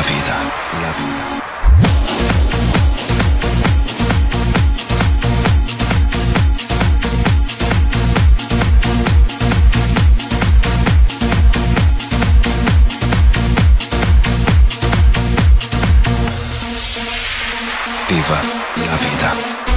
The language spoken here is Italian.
La vita. la vita. Viva la vida.